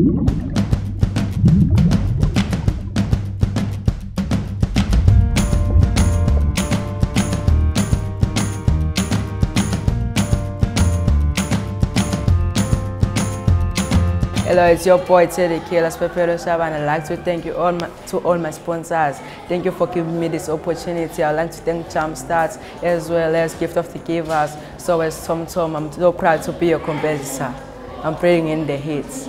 Hello, it's your boy Teddy Kayla Sphephelo Shab and I'd like to thank you all my, to all my sponsors. Thank you for giving me this opportunity. I'd like to thank Jumpstart as well as Gift of the Givers. So as TomTom, I'm so proud to be your competitor. I'm praying in the hits.